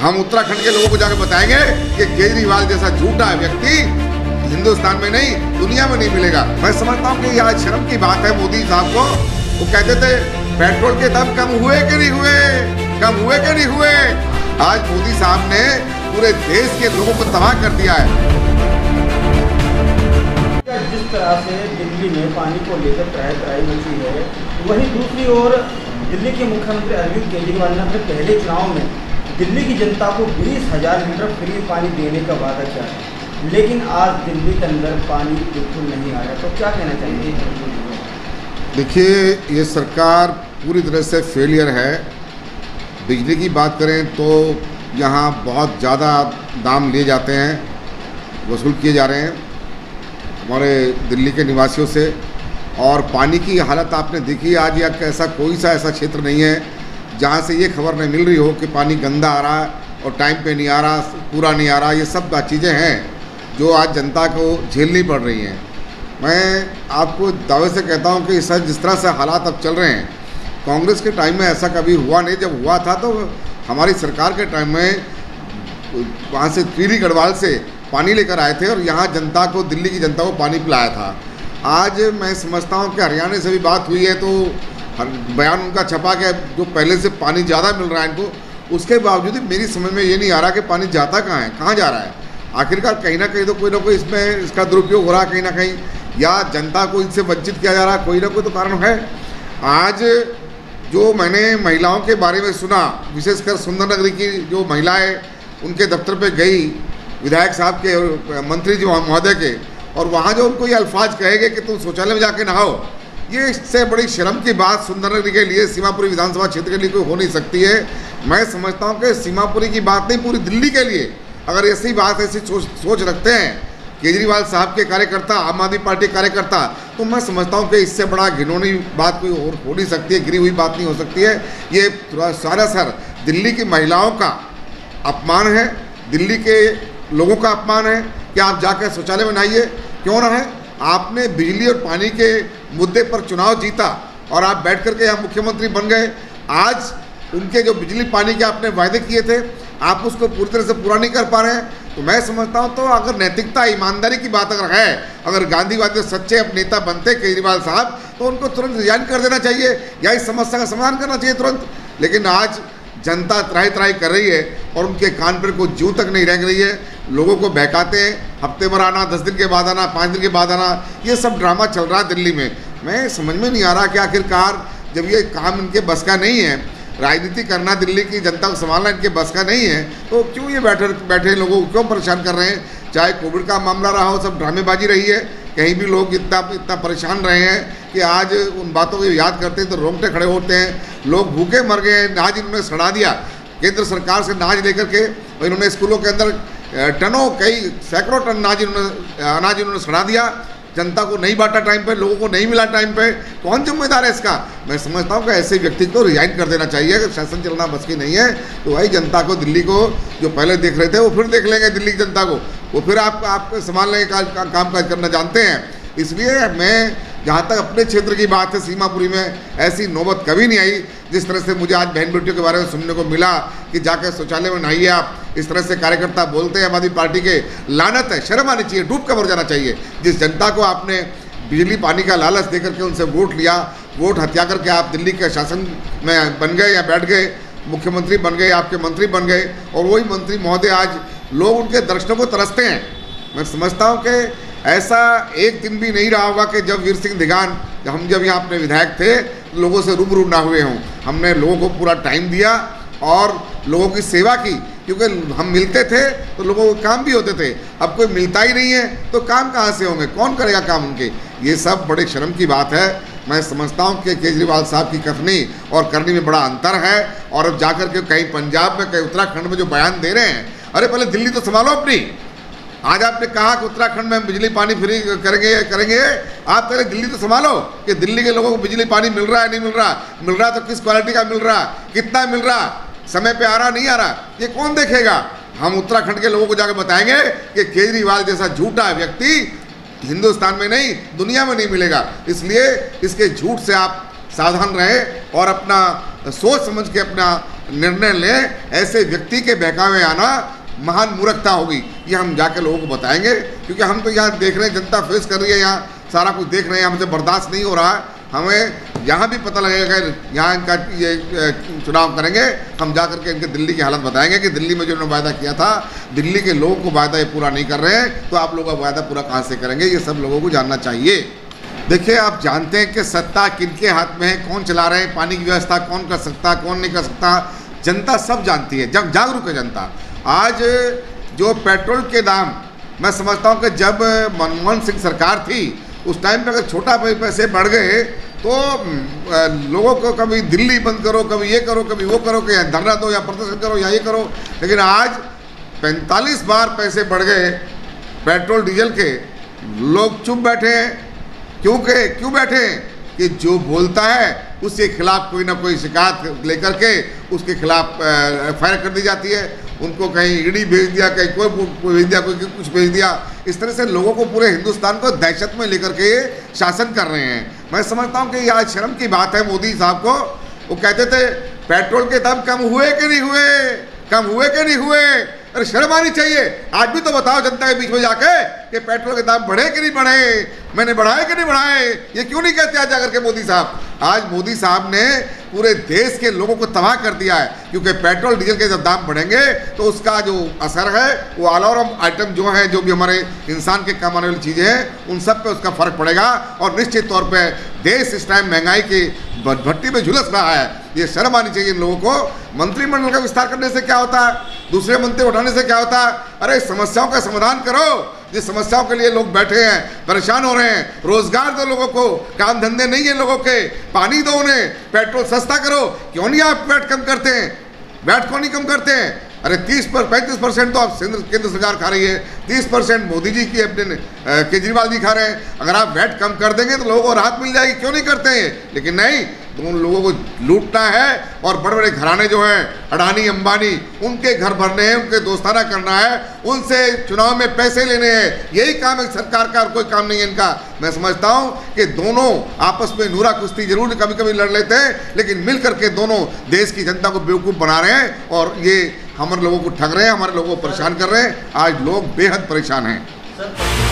हम उत्तराखंड के लोगों को जाकर बताएँगे कि केजरीवाल जैसा झूठा व्यक्ति हिंदुस्तान में नहीं, दुनिया में नहीं मिलेगा। मैं समझता हूँ कि यह शर्म की बात है मोदी साहब को। वो कहते थे, पेट्रोल के दाम कम हुए कि नहीं हुए? कम हुए कि नहीं हुए? आज मोदी साहब ने पूरे देश के लोगों को तबाह कर दिया है। जिस तरह से दिल्ली में पानी को लेकर त्राही त्राही मची है, वहीं दूसरी ओर दिल्ली के मुख्यमंत्री अरविंद केजरीवाल ने अपने पहले चुनाव में दिल्ली की जनता को बीस हज़ार लीटर फ्री पानी देने का वादा किया है, लेकिन आज दिल्ली के अंदर पानी बिल्कुल नहीं आ रहा। तो क्या कहना चाहिए देखिए, ये सरकार पूरी तरह से फेलियर है। बिजली की बात करें तो यहाँ बहुत ज़्यादा दाम लिए जाते हैं, वसूल किए जा रहे हैं हमारे दिल्ली के निवासियों से। और पानी की हालत आपने देखी, आज या कैसा कोई सा ऐसा क्षेत्र नहीं है जहाँ से ये खबर नहीं मिल रही हो कि पानी गंदा आ रहा है और टाइम पे नहीं आ रहा, पूरा नहीं आ रहा, ये सब चीज़ें हैं जो आज जनता को झेलनी पड़ रही हैं। मैं आपको दावे से कहता हूँ कि सर जिस तरह से हालात अब चल रहे हैं, कांग्रेस के टाइम में ऐसा कभी हुआ नहीं। जब हुआ था तो हमारी सरकार के टाइम में वहाँ से कीरी गढ़वाल से पानी लेकर आए थे और यहाँ जनता को, दिल्ली की जनता को पानी पिलाया था। आज मैं समझता हूँ कि हरियाणा से भी बात हुई है तो बयान उनका छपा के जो पहले से पानी ज़्यादा मिल रहा है इनको, उसके बावजूद मेरी समझ में ये नहीं आ रहा कि पानी जाता कहाँ है, कहाँ जा रहा है। आखिरकार कहीं ना कहीं तो कोई ना कोई इसमें इसका दुरुपयोग हो रहा है कहीं ना कहीं, या जनता को इनसे वंचित किया जा रहा है, कोई ना कोई तो कारण है। आज जो मैंने महिलाओं के बारे में सुना, विशेषकर सुंदर नगरी की जो महिलाएँ उनके दफ्तर पे गई, विधायक साहब के मंत्री जी महोदय के, और वहाँ जो उनको ये अल्फाज कहेंगे कि तुम शौचालय में जाके नहाओ ये इससे बड़ी शर्म की बात सुंदरनगरी के लिए सीमापुरी विधानसभा क्षेत्र के लिए कोई हो नहीं सकती है। मैं समझता हूँ कि सीमापुरी की बात नहीं, पूरी दिल्ली के लिए। अगर ऐसी बात, ऐसी सोच सोच रखते हैं केजरीवाल साहब के कार्यकर्ता, आम आदमी पार्टी कार्यकर्ता तो मैं समझता हूँ कि इससे बड़ा घिनौनी बात कोई और हो नहीं सकती है, गिरी हुई बात नहीं हो सकती है। ये सारा सर दिल्ली की महिलाओं का अपमान है, दिल्ली के लोगों का अपमान है कि आप जाकर शौचालय में क्यों ना है? आपने बिजली और पानी के मुद्दे पर चुनाव जीता और आप बैठ करके यहाँ मुख्यमंत्री बन गए। आज उनके जो बिजली पानी के आपने वायदे किए थे, आप उसको पूरी तरह से पूरा नहीं कर पा रहे हैं। तो मैं समझता हूँ तो अगर नैतिकता, ईमानदारी की बात अगर है, अगर गांधीवादी सच्चे अब नेता बनते केजरीवाल साहब तो उनको तुरंत रिजाइन कर देना चाहिए या इस समस्या का समाधान करना चाहिए तुरंत। लेकिन आज जनता त्राही त्राही कर रही है। और उनके कान पर कोई जू तक नहीं रह रही है। लोगों को बहकाते हैं। हफ़्ते भर आना, दस दिन के बाद आना, पाँच दिन के बाद आना, ये सब ड्रामा चल रहा है दिल्ली में। मैं समझ में नहीं आ रहा कि आखिरकार जब ये काम इनके बस का नहीं है, राजनीति करना दिल्ली की जनता को संभालना इनके बस का नहीं है तो क्यों ये बैठे बैठे लोगों को क्यों परेशान कर रहे हैं? चाहे कोविड का मामला रहा हो, सब ड्रामेबाजी रही है। कहीं भी लोग इतना इतना परेशान रहे हैं कि आज उन बातों को याद करते हैं तो रोंगटे खड़े होते हैं। लोग भूखे मर गए हैं, आज इन्होंने सड़ा दिया। केंद्र सरकार से नाज लेकर के इन्होंने स्कूलों के अंदर टनों, कई सैकड़ों टन नाज इन्होंने, अनाज इन्होंने सड़ा दिया। जनता को नहीं बांटा टाइम पे, लोगों को नहीं मिला टाइम पे। कौन जिम्मेदार है इसका? मैं समझता हूँ कि ऐसे व्यक्ति को रिजाइन कर देना चाहिए। अगर शासन चलना बस की नहीं है तो भाई जनता को, दिल्ली को, जो पहले देख रहे थे, वो फिर देख लेंगे दिल्ली की जनता को। वो फिर आप आप संभालने का काम काज करना जानते हैं। इसलिए मैं जहाँ तक अपने क्षेत्र की बात है, सीमापुरी में ऐसी नौबत कभी नहीं आई जिस तरह से मुझे आज बहन बेटियों के बारे में सुनने को मिला कि जाकर शौचालय में नहाइए आप। इस तरह से कार्यकर्ता बोलते हैं, आम आदमी पार्टी के, लानत है, शर्म आनी चाहिए, डूब कर जाना चाहिए। जिस जनता को आपने बिजली, पानी का लालच देकर के उनसे वोट लिया, वोट हत्या करके आप दिल्ली के शासन में बन गए या बैठ गए, मुख्यमंत्री बन गए, आपके मंत्री बन गए, और वही मंत्री महोदय आज लोग उनके दर्शनों को तरसते हैं। मैं समझता हूँ कि ऐसा एक दिन भी नहीं रहा होगा कि जब वीर सिंह दिगान, हम जब यहाँ अपने विधायक थे, लोगों से रूबरू ना हुए हों। हमने लोगों को पूरा टाइम दिया और लोगों की सेवा की, क्योंकि हम मिलते थे तो लोगों को काम भी होते थे। अब कोई मिलता ही नहीं है तो काम कहाँ से होंगे? कौन करेगा काम उनके? ये सब बड़े शर्म की बात है। मैं समझता हूँ कि केजरीवाल साहब की कथनी और करनी में बड़ा अंतर है और अब जाकर के कहीं पंजाब में, कहीं उत्तराखंड में जो बयान दे रहे हैं, अरे पहले दिल्ली तो संभालो अपनी। आज आपने कहा कि उत्तराखंड में बिजली पानी फ्री करेंगे करेंगे। आप पहले दिल्ली तो संभालो कि दिल्ली के लोगों को बिजली पानी मिल रहा है, नहीं मिल रहा? मिल रहा तो किस क्वालिटी का मिल रहा? कितना मिल रहा? समय पे आ रहा, नहीं आ रहा? ये कौन देखेगा? हम उत्तराखंड के लोगों को जाकर बताएँगे कि केजरीवाल जैसा झूठा व्यक्ति हिंदुस्तान में नहीं, दुनिया में नहीं मिलेगा। इसलिए इसके झूठ से आप सावधान रहें और अपना सोच समझ के अपना निर्णय लें। ऐसे व्यक्ति के बहकावे आना महान मूर्खता होगी। ये हम जाके लोगों को बताएँगे, क्योंकि हम तो यहाँ देख रहे हैं, जनता फेस कर रही है यहाँ, सारा कुछ देख रहे हैं, हमसे बर्दाश्त नहीं हो रहा। है हमें यहाँ भी पता लगेगा कि यहाँ इनका ये चुनाव करेंगे। हम जा करके इनके दिल्ली की हालत बताएँगे कि दिल्ली में जो इन्होंने वायदा किया था, दिल्ली के लोगों को वायदा ये पूरा नहीं कर रहे हैं तो आप लोग का वायदा पूरा कहाँ से करेंगे? ये सब लोगों को जानना चाहिए। देखिए, आप जानते हैं कि सत्ता किनके हाथ में है, कौन चला रहे हैं, पानी की व्यवस्था कौन कर सकता, कौन नहीं कर सकता, जनता सब जानती है। जब जागरूक है जनता। आज जो पेट्रोल के दाम, मैं समझता हूँ कि जब मनमोहन सिंह सरकार थी, उस टाइम पर अगर छोटा पैसे बढ़ गए तो लोगों को कभी दिल्ली बंद करो, कभी ये करो, कभी वो करो कि यहाँ धरना दो या प्रदर्शन करो या ये करो। लेकिन आज 45 बार पैसे बढ़ गए पेट्रोल, डीजल के। लोग चुप बैठे हैं। क्योंकि क्यों बैठे हैं? कि जो बोलता है उसके खिलाफ कोई ना कोई शिकायत लेकर के उसके खिलाफ एफआईआर कर दी जाती है। उनको कहीं ईडी भेज दिया, कहीं कोई भेज दिया, कोई कुछ भेज दिया। इस तरह से लोगों को पूरे हिंदुस्तान को दहशत में लेकर के ये शासन कर रहे हैं। मैं समझता हूँ कि ये आज शर्म की बात है मोदी साहब को। वो कहते थे, पेट्रोल के दाम कम हुए कि नहीं हुए? कम हुए कि नहीं हुए? अरे, शर्म आनी चाहिए। आज भी तो बताओ जनता के बीच में जाके कि पेट्रोल के दाम बढ़े कि नहीं बढ़े? मैंने बढ़ाए कि नहीं बढ़ाए? ये क्यों नहीं कहते आज जाकर के मोदी साहब? आज मोदी साहब ने पूरे देश के लोगों को तबाह कर दिया है। क्योंकि पेट्रोल, डीजल के जब दाम बढ़ेंगे तो उसका जो असर है, वो अलार्म आइटम जो है, जो भी हमारे इंसान के काम आने वाली चीज़ें हैं, उन सब पे उसका फ़र्क पड़ेगा। और निश्चित तौर पे देश इस टाइम महँगाई की भट्टी में झुलस रहा है। ये शर्म आनी चाहिए इन लोगों को। मंत्रिमंडल का विस्तार करने से क्या होता? है दूसरे मंत्री उठाने से क्या होता? है अरे समस्याओं का समाधान करो। जिस समस्याओं के लिए लोग बैठे हैं, परेशान हो रहे हैं, रोज़गार दो लोगों को, काम धंधे नहीं है लोगों के, पानी दो उन्हें, पेट्रोल सस्ता करो, क्यों नहीं आप वैट कम करते हैं? वैट क्यों नहीं कम करते हैं? अरे तीस पर, पैंतीस परसेंट तो आप केंद्र सरकार खा रही है। तीस परसेंट मोदी जी की अपने केजरीवाल जी खा रहे हैं। अगर आप वैट कम कर देंगे तो लोगों को राहत मिल जाएगी। क्यों नहीं करते हैं? लेकिन नहीं तो उन लोगों को लूटना है और बड़े बड़े घराने जो हैं, अडानी, अंबानी, उनके घर भरने हैं, उनके दोस्ताना करना है, उनसे चुनाव में पैसे लेने हैं। यही काम है सरकार का और कोई काम नहीं है इनका। मैं समझता हूँ कि दोनों आपस में नूरा कुश्ती ज़रूर कभी कभी लड़ लेते हैं, लेकिन मिल करके दोनों देश की जनता को बेवकूफ़ बना रहे हैं और ये हमारे लोगों को ठग रहे हैं, हमारे लोगों को परेशान कर रहे हैं। आज लोग बेहद परेशान हैं।